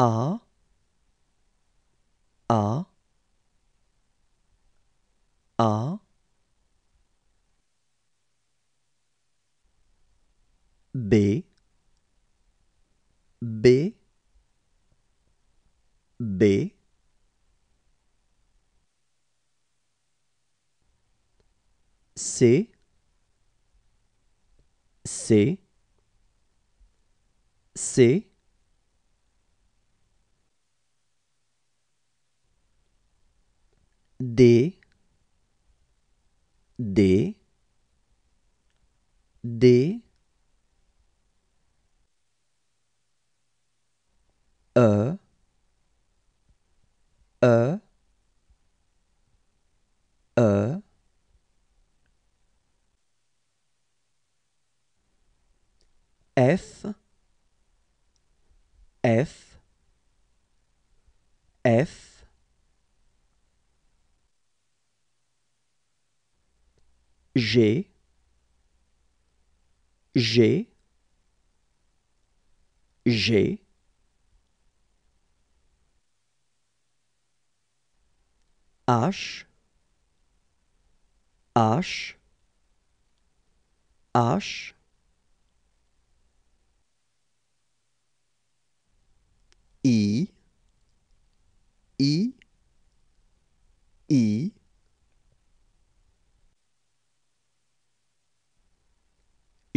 A. A. A. B. B. B. C. C. C D D D. E E E. F F F G G G. H H H. I I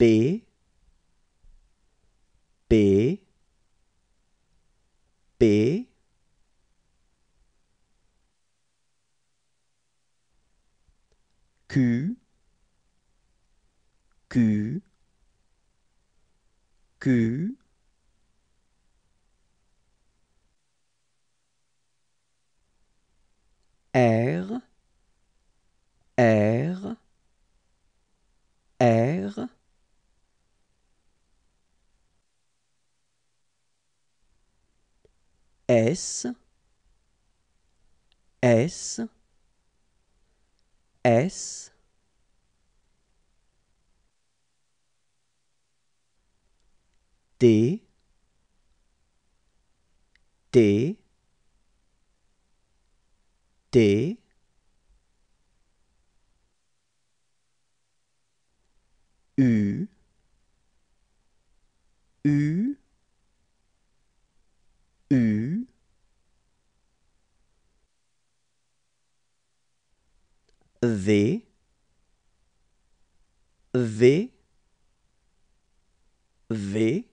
B B B Q Q Q. R R R S S S. D D D V V V.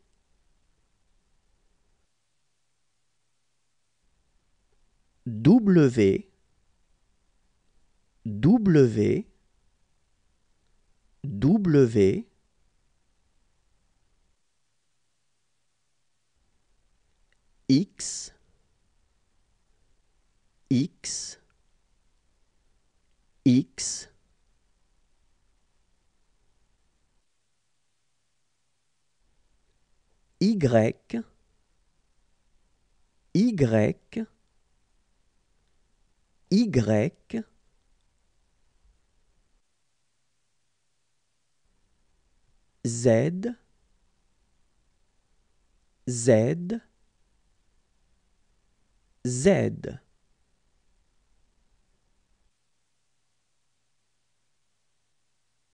W W W. X X X. Y. Y. Y Z. Z. Z